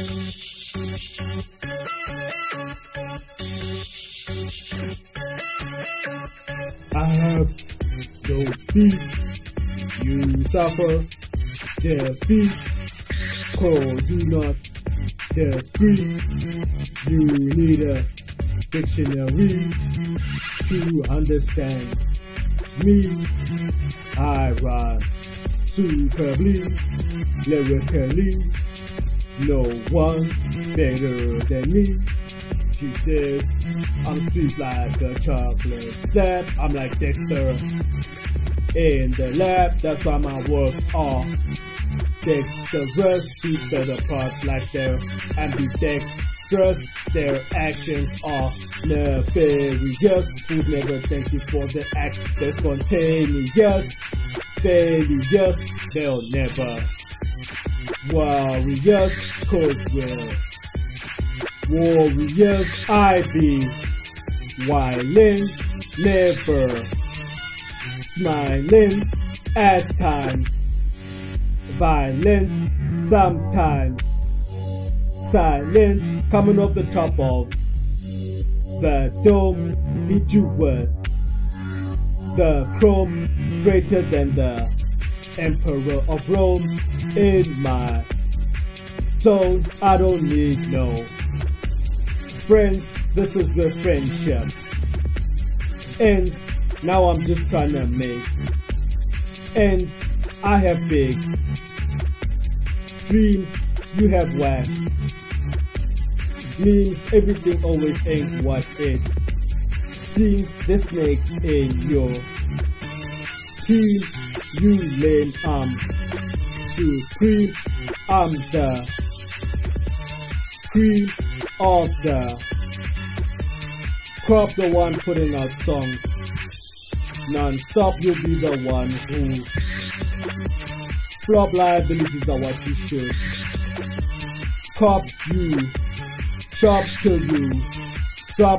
I have no peace. You suffer defeat. Cause you not just grief. You need a dictionary to understand me. I rhyme superbly, lyrically. No one better than me. She says, I'm sweet like a chocolate slab. I'm like Dexter in the lab. That's why my works are dexterous. She does a part like they're ambidextrous. Their actions are nefarious. Who'd never thank you for the act? They're spontaneous. Failures, they'll never warriors, cause we're warriors. I be wildin', never smiling, at times violent, sometimes silent, coming off the top of the dome, hit you the chrome greater than the emperor of Rome in my zone. I don't need no friends. This is where friendship ends. Now I'm just trying to make ends. I have big dreams. You have whack means everything always ain't what it seems. The snakes in your team. You lame um supreme. I'm the cream of the crop, the one putting out songs non-stop. You'll be the one who flop liabilities are what you should. Cop you, chop till you stop